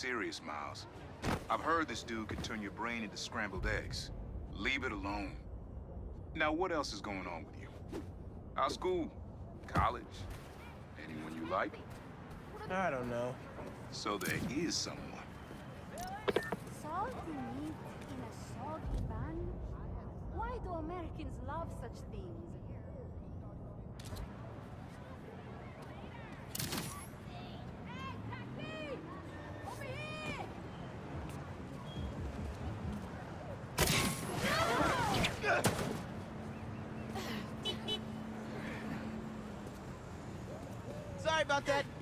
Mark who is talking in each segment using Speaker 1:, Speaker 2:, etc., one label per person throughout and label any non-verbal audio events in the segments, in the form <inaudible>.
Speaker 1: Serious, Miles. I've heard this dude can turn your brain into scrambled eggs. Leave it alone. Now, what else is going on with you? Our school? College? Anyone you like?
Speaker 2: I don't know.
Speaker 1: So there is someone.
Speaker 3: Salty meat in a soggy bun? Why do Americans love such things?
Speaker 2: Sorry about that.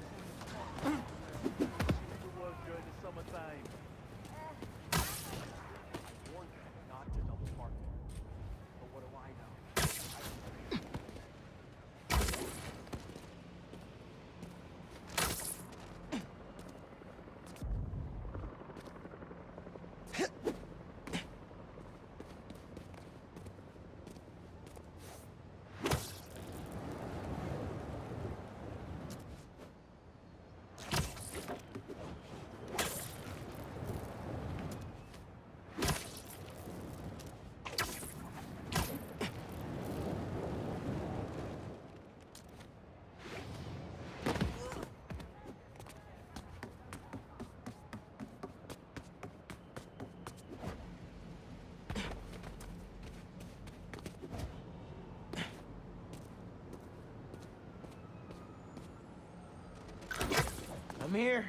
Speaker 2: I'm here.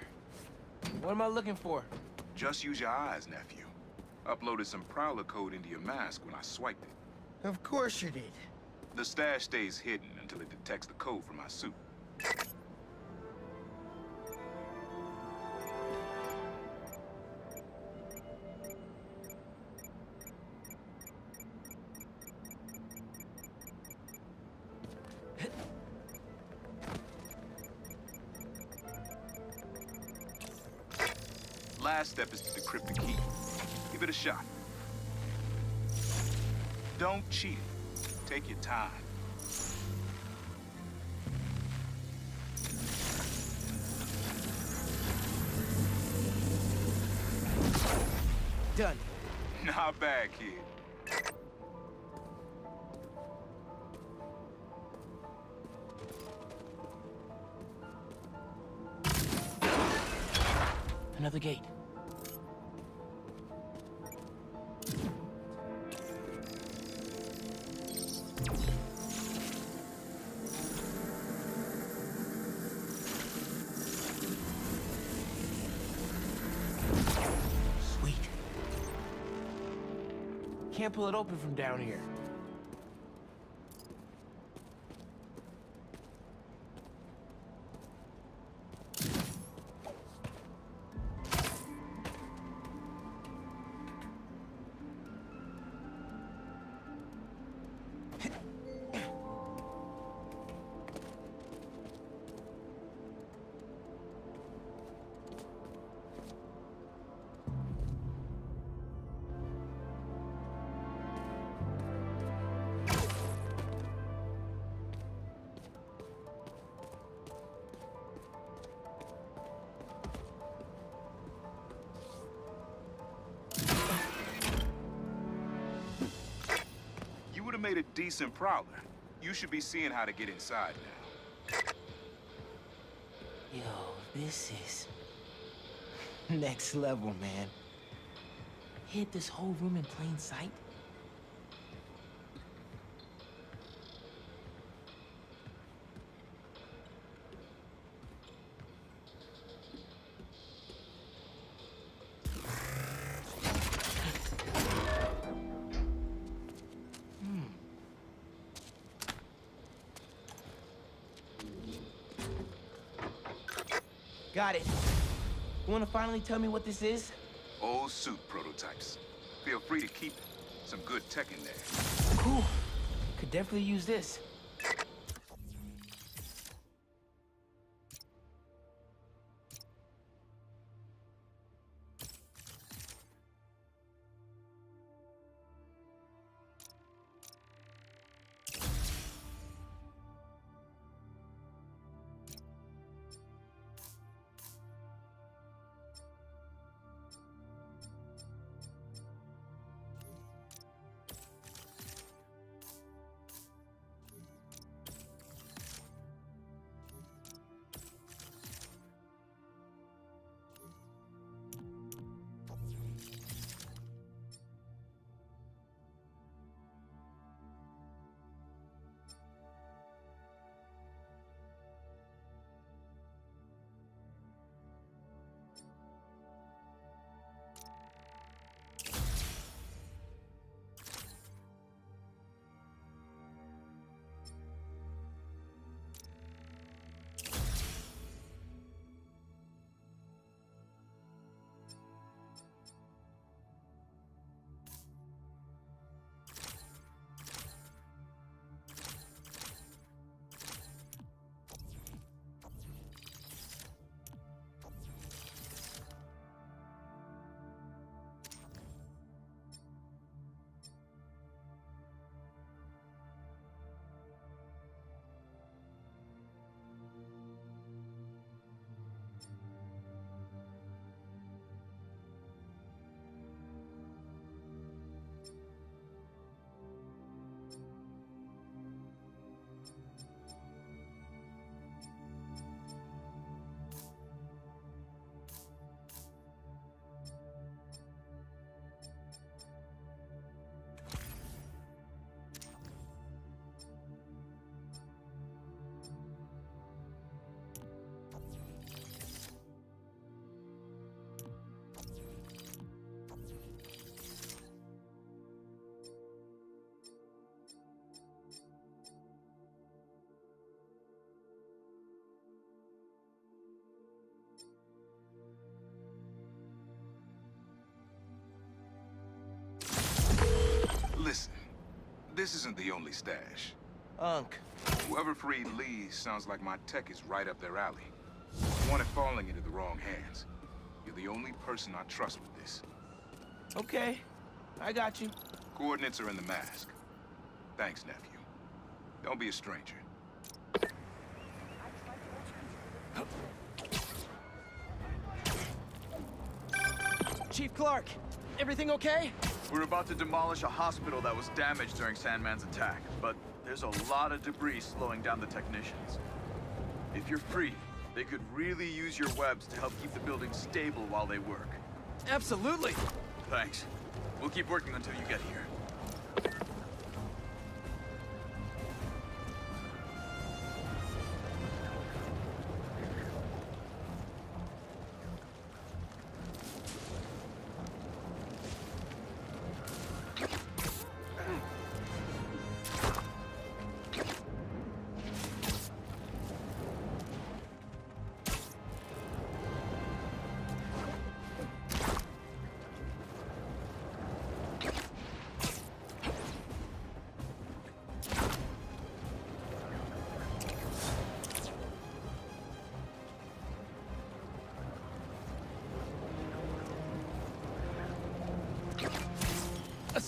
Speaker 2: What am I looking for?
Speaker 1: Just use your eyes, nephew. Uploaded some Prowler code into your mask when I swiped it.
Speaker 2: Of course you did.
Speaker 1: The stash stays hidden until it detects the code from my suit. Don't cheat it. Take your time.
Speaker 2: Done. <laughs>
Speaker 1: Not bad, kid.
Speaker 2: Can't pull it open from down here.
Speaker 1: Decent prowler. You should be seeing how to get inside now.
Speaker 2: Yo, this is next level, man. Hid this whole room in plain sight? Finally tell me what this is?
Speaker 1: Old suit prototypes. Feel free to keep. Some good tech in there.
Speaker 2: Cool. Could definitely use this.
Speaker 1: This isn't the only stash.
Speaker 2: Unk.
Speaker 1: Whoever freed Li sounds like my tech is right up their alley. Want it falling into the wrong hands. You're the only person I trust with this.
Speaker 2: Okay. I got you.
Speaker 1: Coordinates are in the mask. Thanks, nephew. Don't be a stranger.
Speaker 4: Chief Clark, everything okay?
Speaker 5: We're about to demolish a hospital that was damaged during Sandman's attack, but there's a lot of debris slowing down the technicians. If you're free, they could really use your webs to help keep the building stable while they work.
Speaker 4: Absolutely.
Speaker 5: Thanks. We'll keep working until you get here.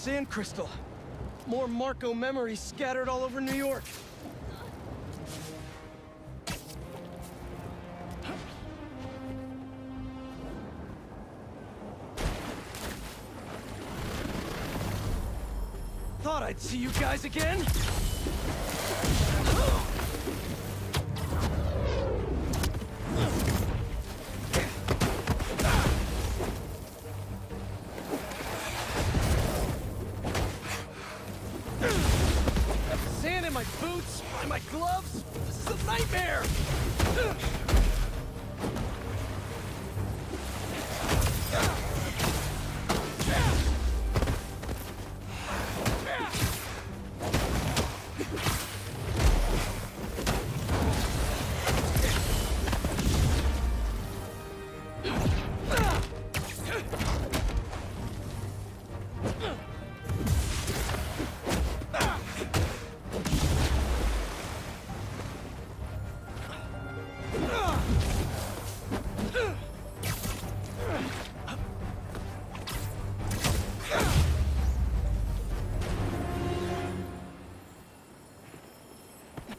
Speaker 4: Sand crystal. More Marko memories scattered all over New York. Thought I'd see you guys again.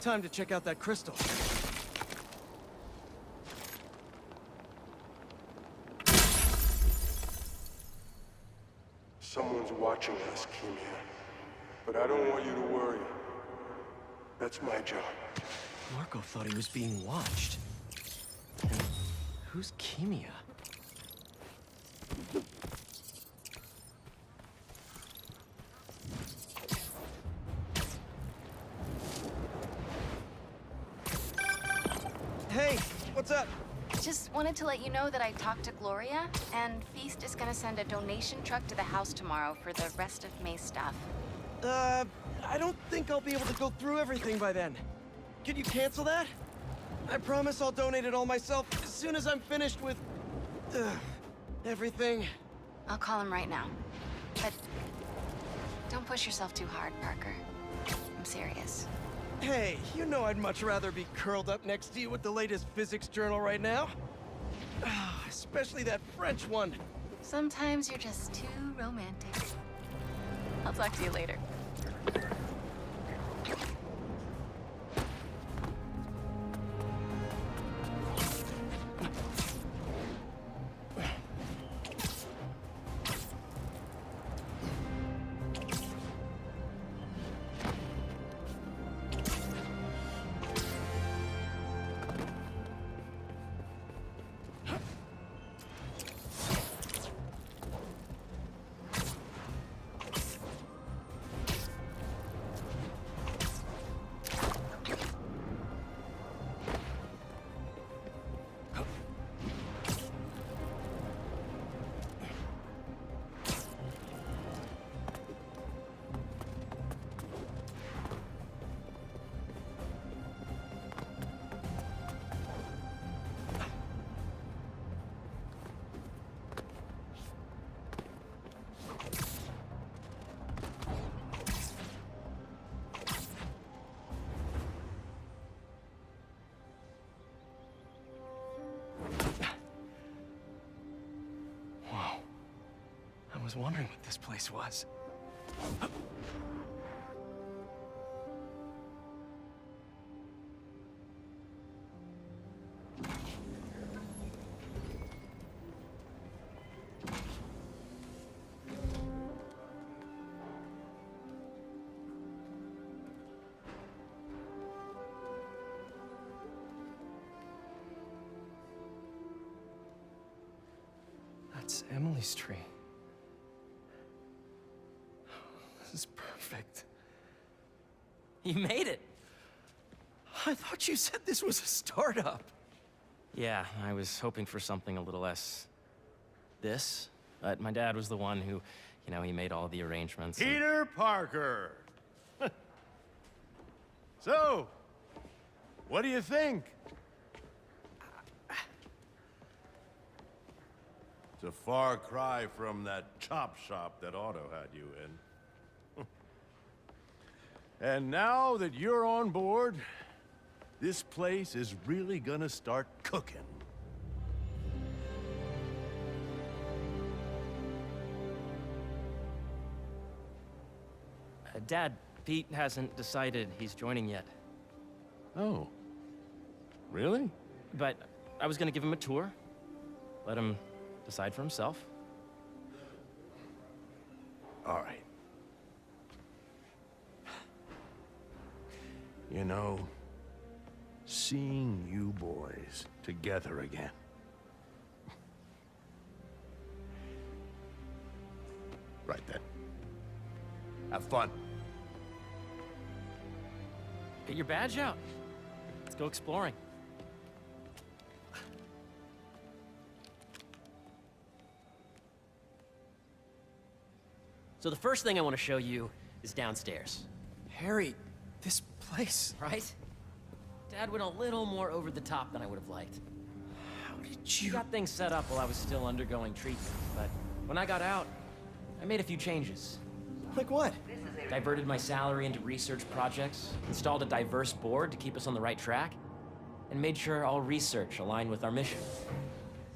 Speaker 4: Time to check out that crystal.
Speaker 6: Someone's watching us, Keemia. But I don't want you to worry. That's my job.
Speaker 4: Marko thought he was being watched. Who's
Speaker 7: Keemia? Wanted to let you know that I talked to Gloria, and Feast is gonna send a donation truck to the house tomorrow for the rest of May's stuff.
Speaker 4: Uh, I don't think I'll be able to go through everything by then. Can you cancel that? I promise I'll donate it all myself as soon as I'm finished with... Uh, everything.
Speaker 7: I'll call him right now. But don't push yourself too hard, Parker. I'm serious.
Speaker 4: Hey, you know I'd much rather be curled up next to you with the latest physics journal right now. Ah, Especially that French one.
Speaker 7: Sometimes you're just too romantic. I'll talk to you later.
Speaker 4: Wondering what this place was. That's Emily's tree.
Speaker 8: You made it.
Speaker 4: I thought you said this was a startup.
Speaker 8: Yeah, I was hoping for something a little less... this. But my dad was the one who, you know, he made all the arrangements. and-
Speaker 9: Peter Parker. <laughs> so, what do you think? It's a far cry from that chop shop that Otto had you in. And now that you're on board, this place is really gonna start cooking.
Speaker 8: Uh, Dad, Pete hasn't decided he's joining yet.
Speaker 9: Oh. Really?
Speaker 8: But I was gonna give him a tour. Let him decide for himself.
Speaker 9: All right. You know, seeing you boys together again. Right then. Have fun.
Speaker 8: Get your badge out. Let's go exploring. So the first thing I want to show you is downstairs,
Speaker 4: Harry, this place.
Speaker 8: right? Dad went a little more over the top than I would have liked.
Speaker 4: How did you.
Speaker 8: got things set up while I was still undergoing treatment, but when I got out, I made a few changes.
Speaker 4: Like what?
Speaker 8: Diverted my salary into research projects, installed a diverse board to keep us on the right track, and made sure all research aligned with our mission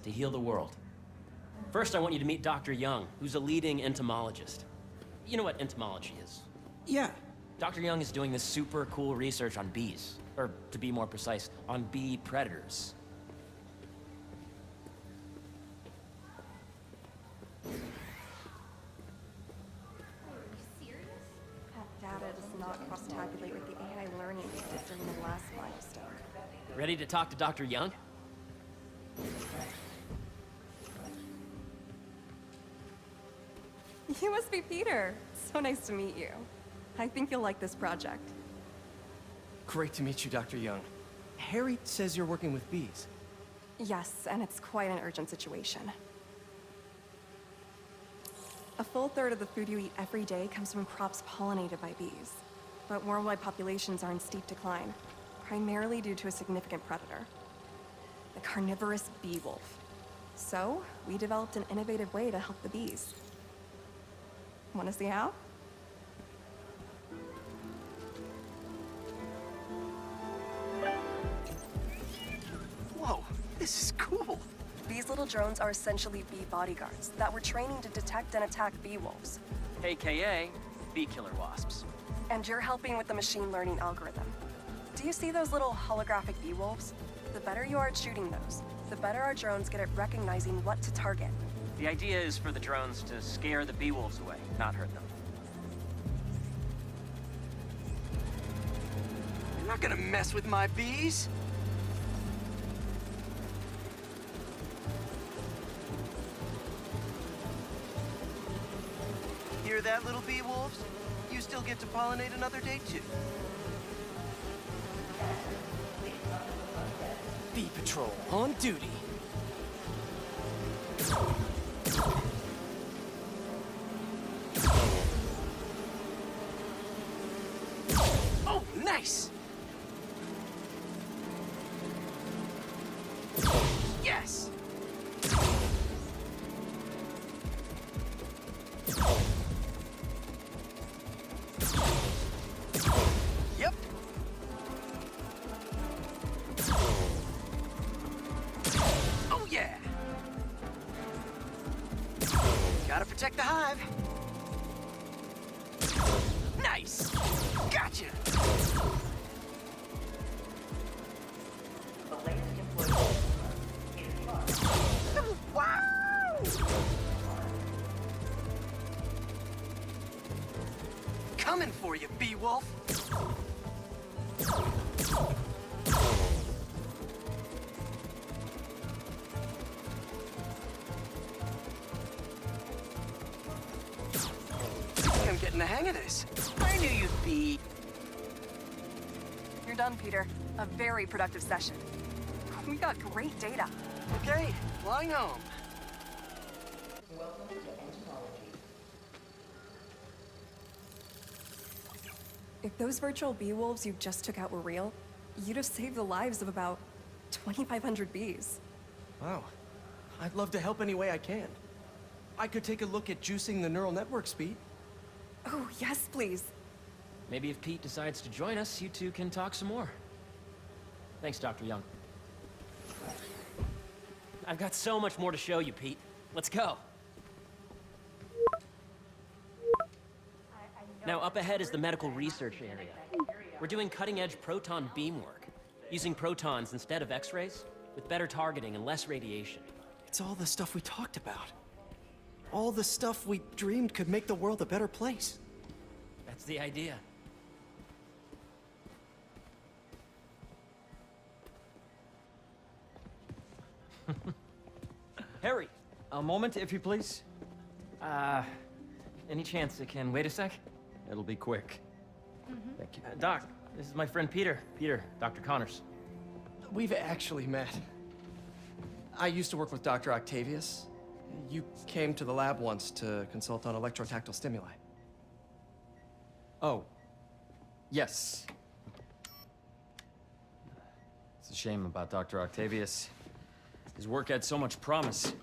Speaker 8: to heal the world. First, I want you to meet Dr. Young, who's a leading entomologist. You know what entomology is?
Speaker 4: Yeah.
Speaker 8: Dr. Young is doing this super cool research on bees, or to be more precise, on bee predators.
Speaker 10: That data does not cross-tabulate with the AI learning we did during the last milestone.
Speaker 8: Ready to talk to Dr. Young?
Speaker 10: You must be Peter. So nice to meet you. I think you'll like this project.
Speaker 4: Great to meet you, Dr. Young. Harry says you're working with bees.
Speaker 10: Yes, and it's quite an urgent situation. A full third of the food you eat every day comes from crops pollinated by bees. But worldwide populations are in steep decline, primarily due to a significant predator the carnivorous bee wolf. So, we developed an innovative way to help the bees. Want to see how?
Speaker 4: This is cool.
Speaker 10: These little drones are essentially bee bodyguards that we're training to detect and attack bee wolves.
Speaker 8: AKA bee killer wasps.
Speaker 10: And you're helping with the machine learning algorithm. Do you see those little holographic bee wolves? The better you are at shooting those, the better our drones get at recognizing what to target.
Speaker 8: The idea is for the drones to scare the bee wolves away, not hurt them.
Speaker 4: You're not gonna mess with my bees. Wolves? You still get to pollinate another day, too. Bee Patrol on duty. Protect the hive.
Speaker 10: Peter. A very productive session. We got great data.
Speaker 4: Okay, flying home.
Speaker 10: If those virtual bee wolves you just took out were real, you'd have saved the lives of about 2,500 bees.
Speaker 4: Wow. I'd love to help any way I can. I could take a look at juicing the neural network speed.
Speaker 10: Oh, yes, please.
Speaker 8: Maybe if Pete decides to join us, you two can talk some more. Thanks, Dr. Young. I've got so much more to show you, Pete. Let's go. Now, up ahead is the medical research area. We're doing cutting-edge proton beam work, using protons instead of X-rays, with better targeting and less radiation.
Speaker 4: It's all the stuff we talked about. All the stuff we dreamed could make the world a better place.
Speaker 8: That's the idea. Harry,
Speaker 11: A moment, if you please.
Speaker 8: uh, any chance it can wait a sec?
Speaker 11: It'll be quick. Thank you.
Speaker 8: Uh, Doc, this is my friend Peter. Peter, Dr. Connors.
Speaker 4: We've actually met. I used to work with Dr. Octavius. You came to the lab once to consult on electrotactile stimuli.
Speaker 11: Oh. Yes. It's a shame about Dr. Octavius. His work had so much promise.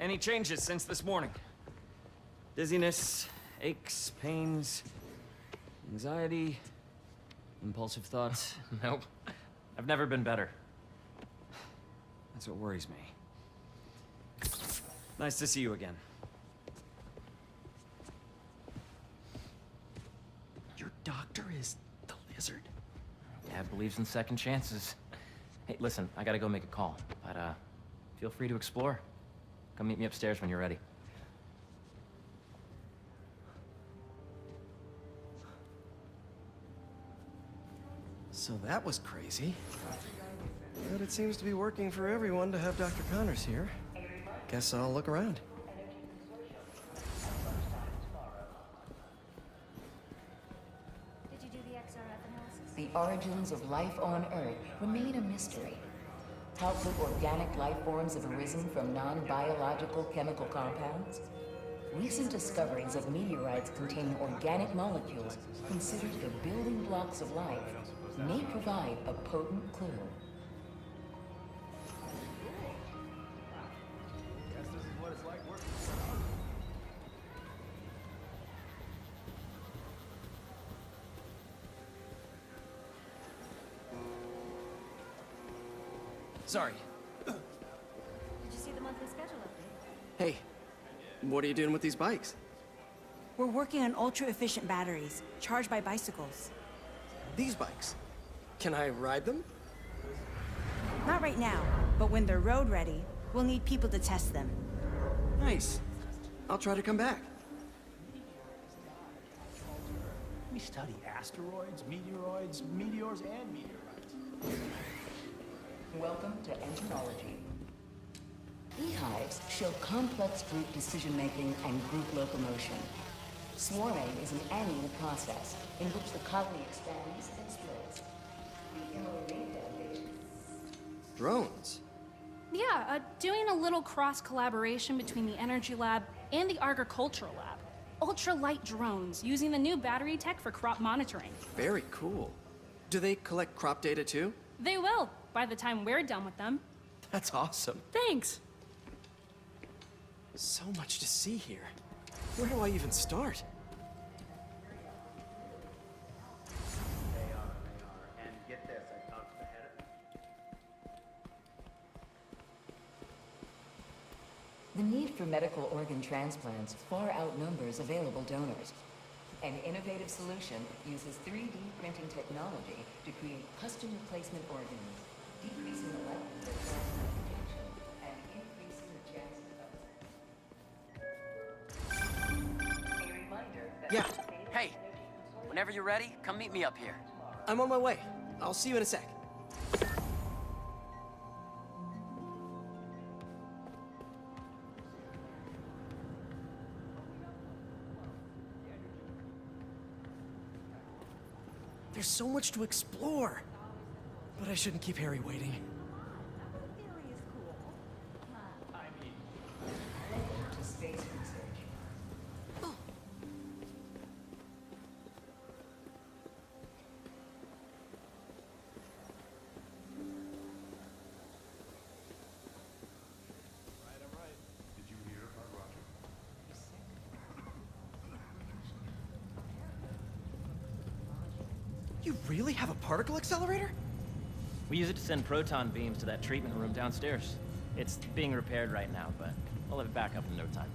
Speaker 11: Any changes since this morning? Dizziness, aches, pains, anxiety, impulsive thoughts. <laughs>
Speaker 8: Nope. I've never been better.
Speaker 11: That's what worries me. Nice to see you again.
Speaker 4: Your doctor is the lizard.
Speaker 8: Dad believes in second chances. Hey, listen, I gotta go make a call, but uh, feel free to explore. Come meet me upstairs when you're ready.
Speaker 4: So that was crazy. But it seems to be working for everyone to have Dr. Connors here. Guess I'll look around.
Speaker 3: Did you do the XRF analysis?
Speaker 12: The origins of life on Earth remain a mystery. How could organic life forms have arisen from non-biological chemical compounds? Recent discoveries of meteorites containing organic molecules considered the building blocks of life may provide a potent clue.
Speaker 4: Sorry.
Speaker 3: Did you see the monthly schedule update?
Speaker 4: Hey, what are you doing with these bikes?
Speaker 13: We're working on ultra-efficient batteries, charged by bicycles.
Speaker 4: These bikes? Can I ride them?
Speaker 13: Not right now, but when they're road ready, we'll need people to test them.
Speaker 4: Nice. I'll try to come back.
Speaker 14: We study asteroids, meteoroids, meteors, and meteorites.
Speaker 12: Welcome to entomology. Beehives show complex group decision-making and group locomotion. Swarming is an annual process in which the colony expands and splits. The MOA Foundation
Speaker 4: Drones?
Speaker 15: Yeah, uh, doing a little cross collaboration between the Energy Lab and the Agricultural Lab. Ultralight drones using the new battery tech for crop monitoring.
Speaker 4: Very cool. Do they collect crop data too?
Speaker 15: They will, by the time we're done with them.
Speaker 4: That's awesome.
Speaker 15: Thanks.
Speaker 4: So much to see here. Where do I even start?
Speaker 14: And get this, I talked to the.
Speaker 12: The need for medical organ transplants far outnumbers available donors. An innovative solution uses 3D printing technology to create custom replacement organs, decreasing the likelihood of transplant rejection and increasing the chances of A reminder that
Speaker 4: Yeah,
Speaker 16: Hey, whenever you're ready, come meet me up here.
Speaker 4: I'm on my way. I'll see you in a sec. There's so much to explore. But I shouldn't keep Harry waiting.
Speaker 6: You
Speaker 4: really have a particle accelerator?
Speaker 8: We use it to send proton beams to that treatment room downstairs. It's being repaired right now, but we'll have it back up in no time.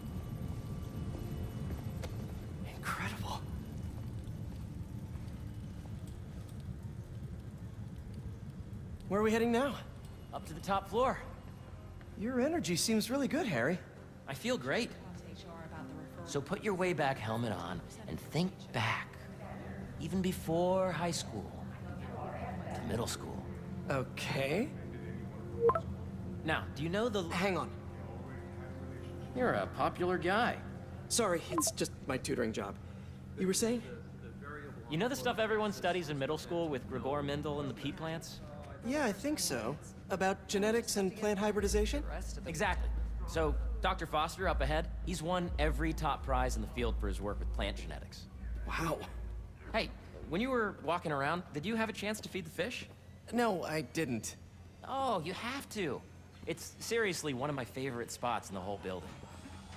Speaker 4: Incredible. Where are we heading now?
Speaker 8: Up to the top floor.
Speaker 4: Your energy seems really good, Harry.
Speaker 8: I feel great. So put your way back helmet on and think back. Even before high school. To middle school.
Speaker 4: Okay.
Speaker 8: Now, do you know the...
Speaker 4: Hang on.
Speaker 8: You're a popular guy.
Speaker 4: Sorry, it's just my tutoring job. You were saying?
Speaker 8: You know the stuff everyone studies in middle school with Gregor Mendel and the pea plants?
Speaker 4: Yeah, I think so. About genetics and plant hybridization?
Speaker 8: Exactly. So, Dr. Foster up ahead, he's won every top prize in the field for his work with plant genetics.
Speaker 4: Wow.
Speaker 8: Hey, when you were walking around, did you have a chance to feed the fish?
Speaker 4: No, I didn't.
Speaker 8: Oh, you have to. It's seriously one of my favorite spots in the whole building.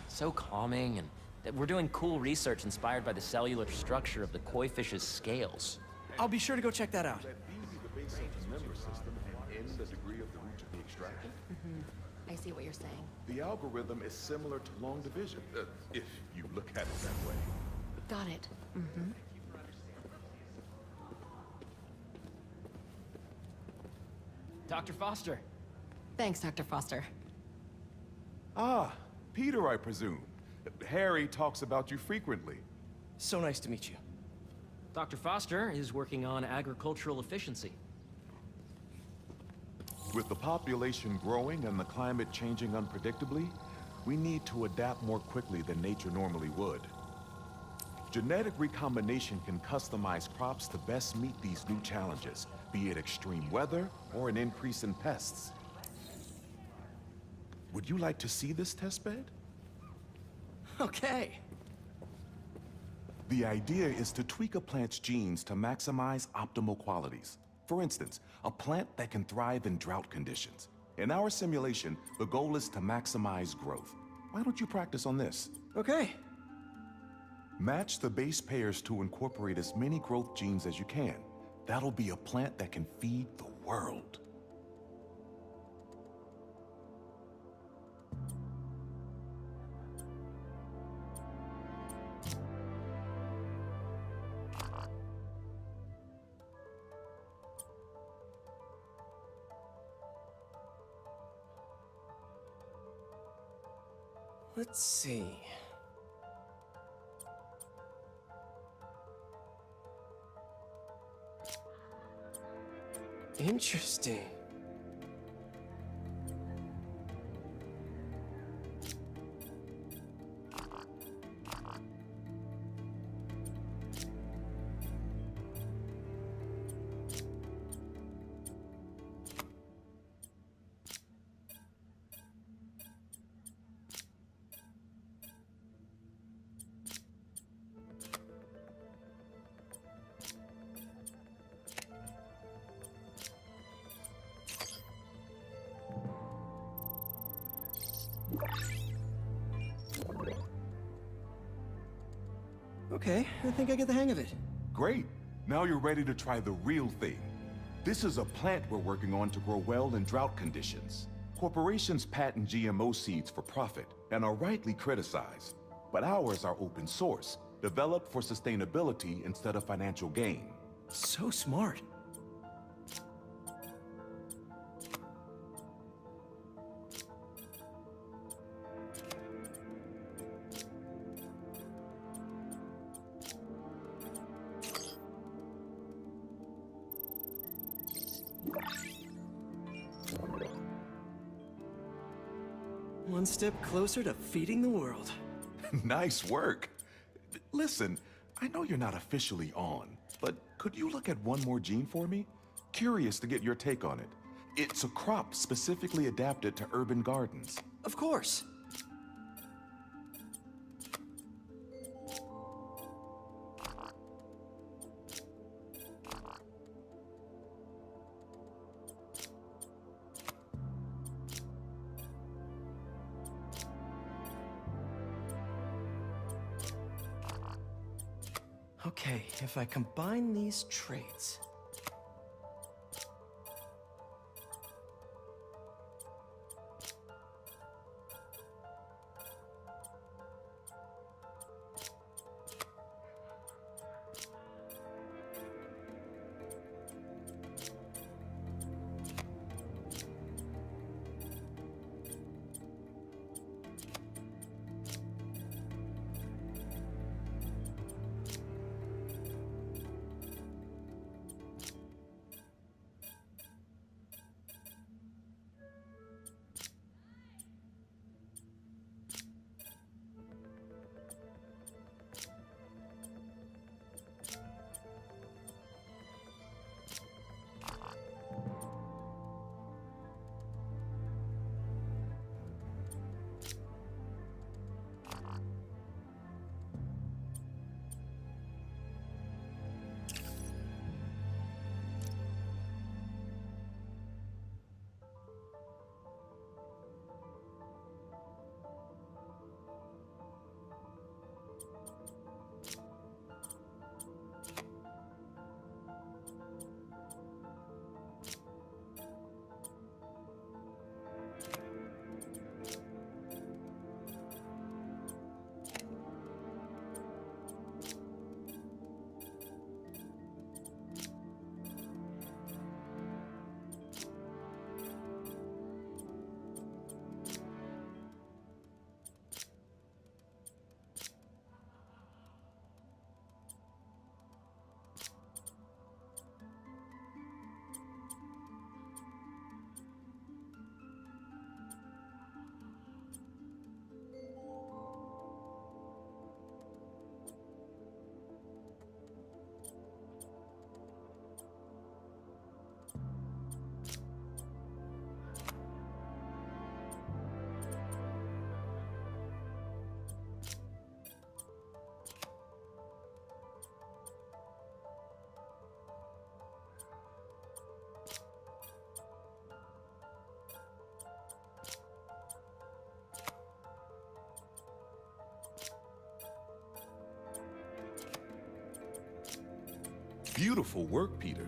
Speaker 8: So calming, and we're doing cool research inspired by the cellular structure of the koi fish's scales.
Speaker 4: I'll be sure to go check that out.
Speaker 6: That B the base of the member system and the degree of the root to be extracted.
Speaker 7: I see what you're saying.
Speaker 6: The algorithm is similar to long division, uh, if you look at it that way.
Speaker 7: Got it. Mm-hmm.
Speaker 8: Dr. Foster.
Speaker 7: Thanks, Dr. Foster.
Speaker 6: Ah, Peter, I presume. Harry talks about you frequently.
Speaker 4: So nice to meet you.
Speaker 8: Dr. Foster is working on agricultural efficiency.
Speaker 6: With the population growing and the climate changing unpredictably, we need to adapt more quickly than nature normally would. Genetic recombination can customize crops to best meet these new challenges, be it extreme weather or an increase in pests. Would you like to see this testbed?
Speaker 4: Okay.
Speaker 6: The idea is to tweak a plant's genes to maximize optimal qualities. For instance, a plant that can thrive in drought conditions. In our simulation, the goal is to maximize growth. Why don't you practice on this?
Speaker 4: Okay.
Speaker 6: Match the base pairs to incorporate as many growth genes as you can. That'll be a plant that can feed the world.
Speaker 4: Let's see. Interesting.
Speaker 6: Ready to try the real thing. This is a plant we're working on to grow well in drought conditions. Corporations patent GMO seeds for profit and are rightly criticized. But ours are open source, developed for sustainability instead of financial gain.
Speaker 4: So smart. One step closer to feeding the world. <laughs>
Speaker 6: nice work. Listen, I know you're not officially on, but could you look at one more gene for me? Curious to get your take on it. It's a crop specifically adapted to urban gardens.
Speaker 4: Of course. I combine these traits...
Speaker 6: Beautiful work, Peter.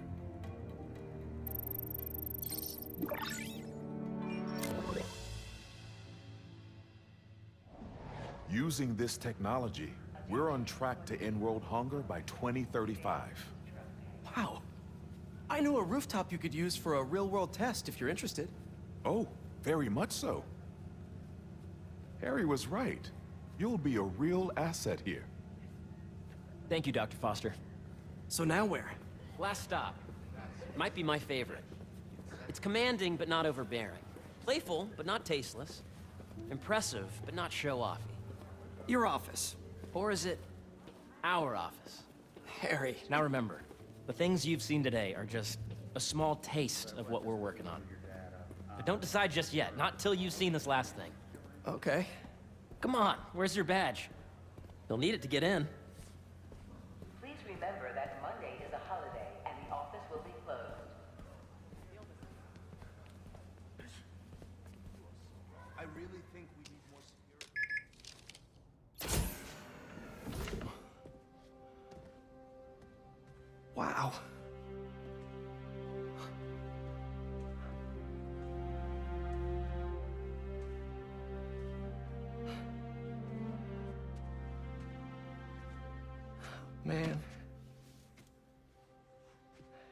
Speaker 6: Using this technology, we're on track to end world hunger by 2035.
Speaker 4: Wow. I know a rooftop you could use for a real-world test if you're interested.
Speaker 6: Oh, very much so. Harry was right. You'll be a real asset here.
Speaker 8: Thank you, Dr. Foster.
Speaker 4: So now where?
Speaker 8: Last stop. Might be my favorite. It's commanding, but not overbearing. Playful, but not tasteless. Impressive, but not show-offy.
Speaker 4: Your office.
Speaker 8: Or is it our office?
Speaker 4: Harry.
Speaker 8: Now remember, the things you've seen today are just a small taste of what we're working on. But don't decide just yet, not till you've seen this last thing.
Speaker 4: Okay.
Speaker 8: Come on, where's your badge? You'll need it to get in.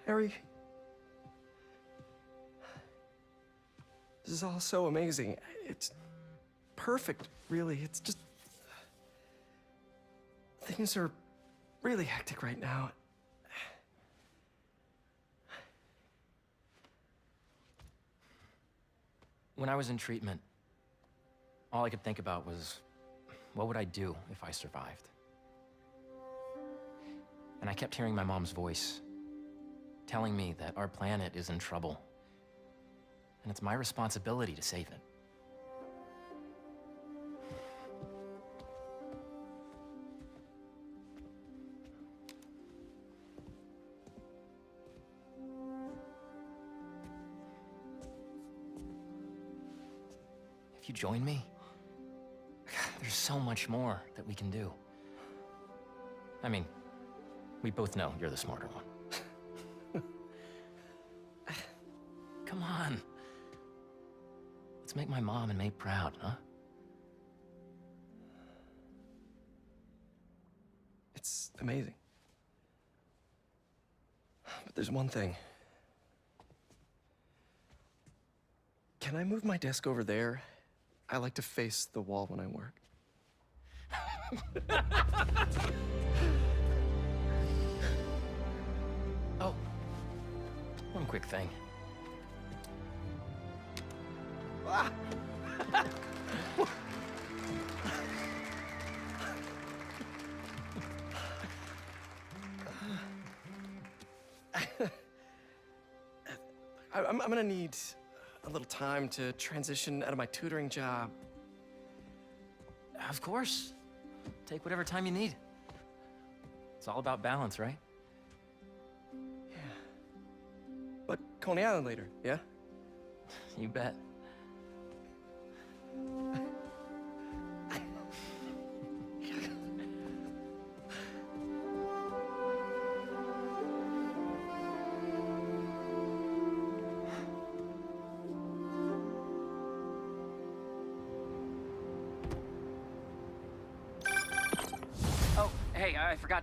Speaker 4: Harry. This is all so amazing. It's perfect, really. It's just. Things are really hectic right now.
Speaker 8: When I was in treatment, all I could think about was what would I do if I survived? And I kept hearing my mom's voice telling me that our planet is in trouble. And it's my responsibility to save it. If you join me, <sighs> there's so much more that we can do. I mean, we both know you're the smarter one. Come on. Let's make my mom and May proud, huh?
Speaker 4: It's amazing. But there's one thing. Can I move my desk over there? I like to face the wall when I work. <laughs>
Speaker 8: oh, one quick thing.
Speaker 4: I'm, I'm gonna need a little time to transition out of my tutoring job.
Speaker 8: Of course. Take whatever time you need. It's all about balance, right? Yeah.
Speaker 4: But Coney Island later, yeah?
Speaker 8: You bet.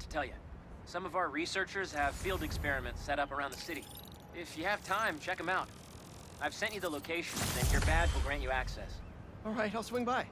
Speaker 16: Tell you. Some of our researchers have field experiments set up around the city. If you have time, check them out. I've sent you the locations, and your badge will grant you access.
Speaker 4: All right, I'll swing by.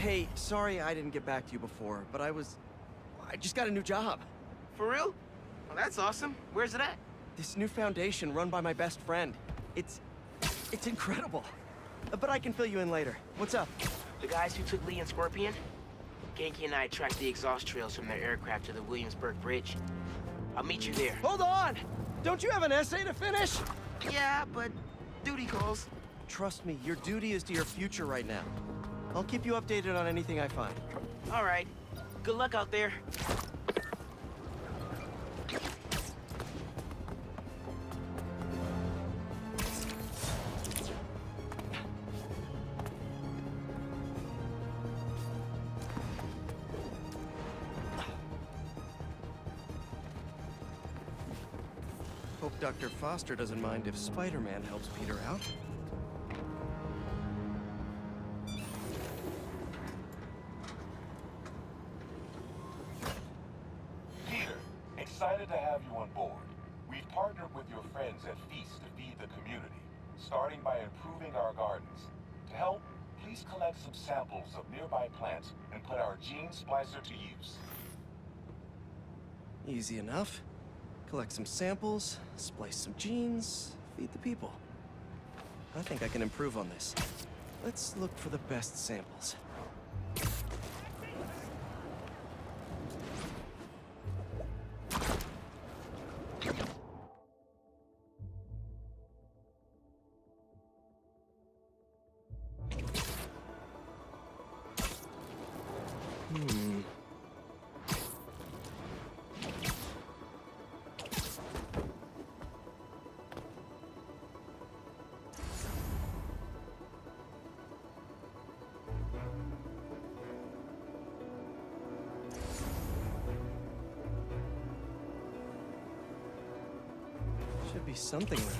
Speaker 4: Hey, sorry I didn't get back to you before, but I was... I just got a new job.
Speaker 2: For real? Well, that's awesome. Where's it at?
Speaker 4: This new foundation run by my best friend. It's... it's incredible. but I can fill you in later. What's up?
Speaker 2: The guys who took Li and Scorpion? Ganke and I tracked the exhaust trails from their aircraft to the Williamsburg Bridge. I'll meet you there.
Speaker 4: Hold on! Don't you have an essay to finish?
Speaker 2: Yeah, but duty calls.
Speaker 4: Trust me, your duty is to your future right now. I'll keep you updated on anything I find.
Speaker 2: All right. Good luck out there.
Speaker 4: Hope Dr. Foster doesn't mind if Spider-Man helps Peter out.
Speaker 6: Samples,
Speaker 4: splice some genes, feed the people. I think I can improve on this. Let's look for the best samples. Something. around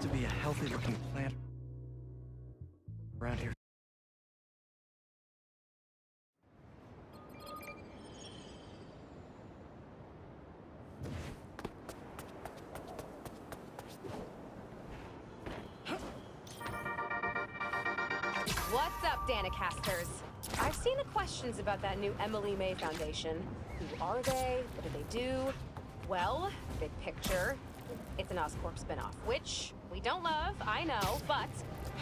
Speaker 4: to be a healthy looking plant around here.
Speaker 17: What's up, Danicasters? I've seen the questions about that new Emily May Foundation. Who are they? What do they do? Well, big picture, it's an Oscorp spinoff, which we don't love, I know, but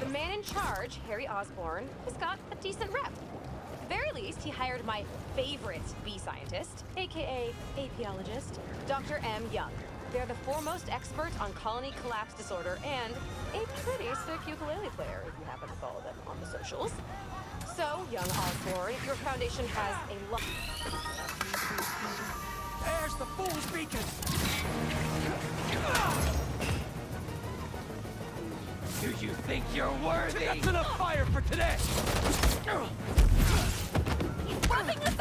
Speaker 17: the man in charge, Harry Osborn, has got a decent rep. At the very least, he hired my favorite bee scientist, aka apiologist, Dr. M. Young. They're the foremost expert on colony collapse disorder and a pretty sick ukulele player, if you happen to follow them on the socials. So, young Osborn, your foundation has a lot.
Speaker 18: There's the fool's beacon! Think you're worthy? That's enough fire for today!
Speaker 17: He's wrapping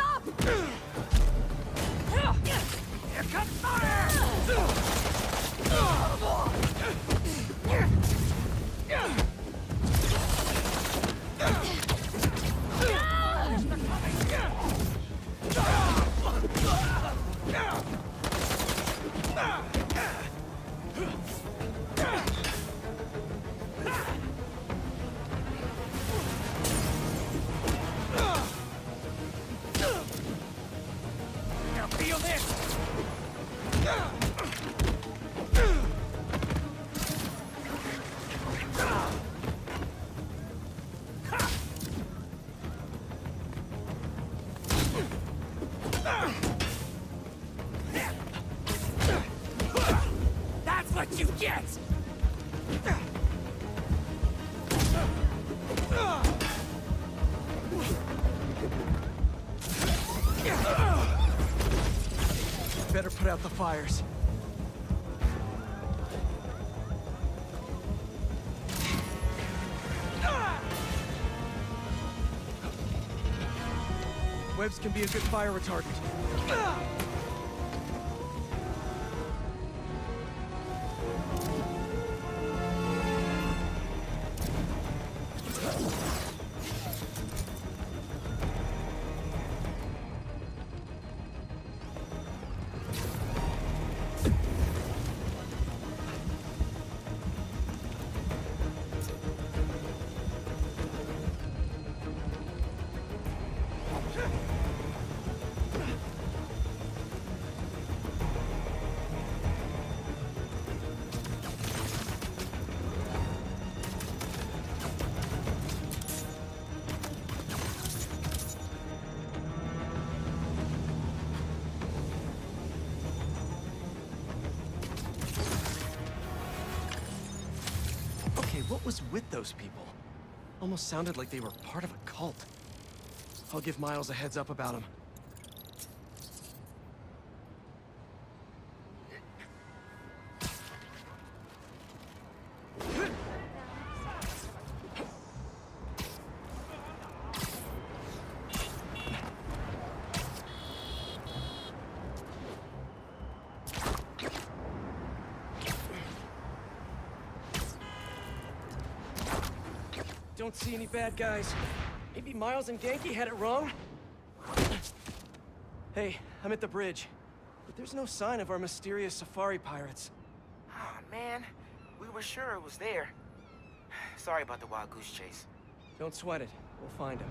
Speaker 4: put out the fires. Webs can be a good fire retardant. Was with those people? Almost sounded like they were part of a cult. I'll give Miles a heads up about them. Don't see any bad guys. Maybe Miles and Ganke had it wrong? Hey, I'm at the bridge. But there's no sign of our mysterious safari pirates.
Speaker 2: Oh, man. We were sure it was there. <sighs> Sorry about the wild goose chase.
Speaker 4: Don't sweat it. We'll find him.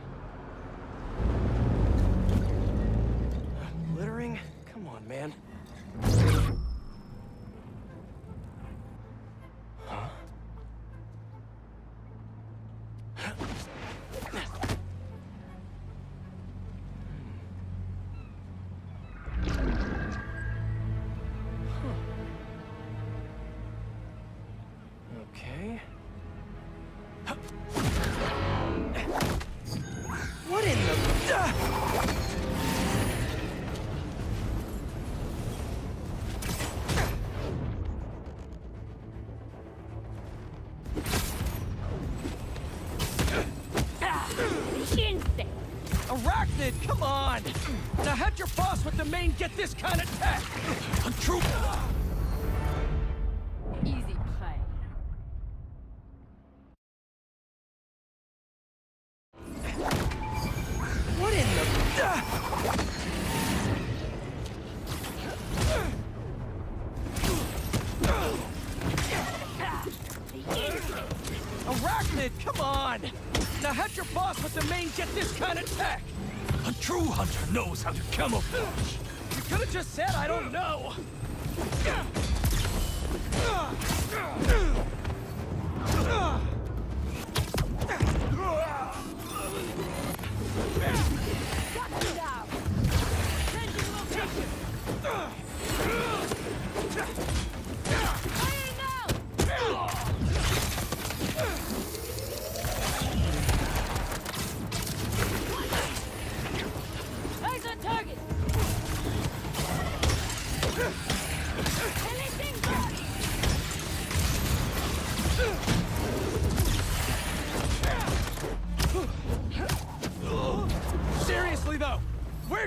Speaker 4: Littering? Come on, man. Now how'd your boss with the main get this kind of tech? A troop...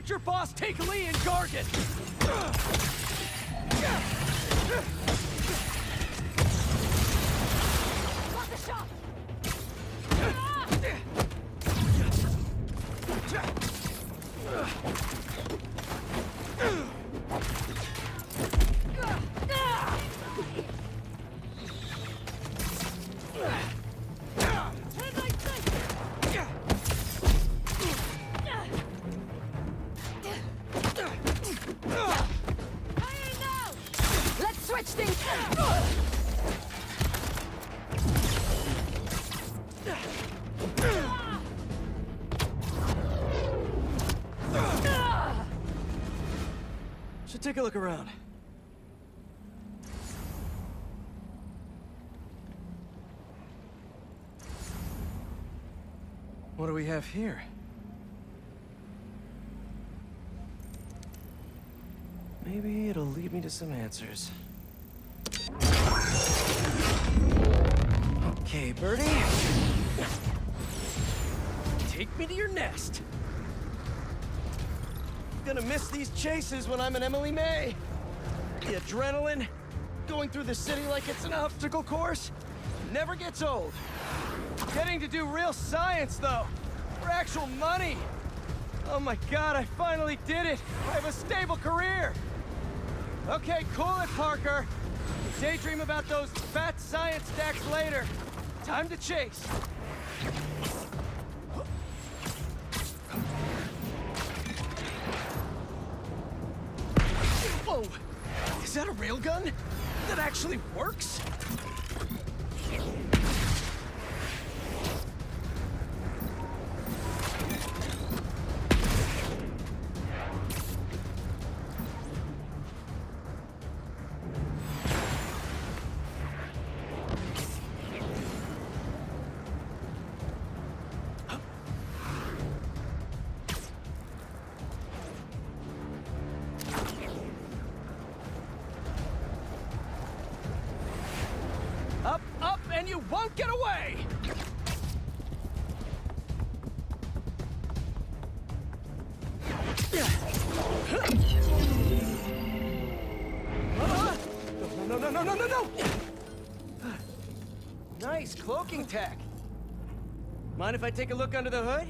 Speaker 4: your boss take Li and Gargan? A look around. What do we have here? Maybe it'll lead me to some answers. Okay, Birdie. Take me to your nest. Gonna miss these chases when I'm an Emily May. The adrenaline, going through the city like it's an obstacle course, never gets old. Getting to do real science, though, for actual money. Oh my god, I finally did it! I have a stable career! Okay, cool it, Parker. Daydream about those fat science stacks later. Time to chase. Whoa! Is that a railgun? That actually works? I take a look under the hood?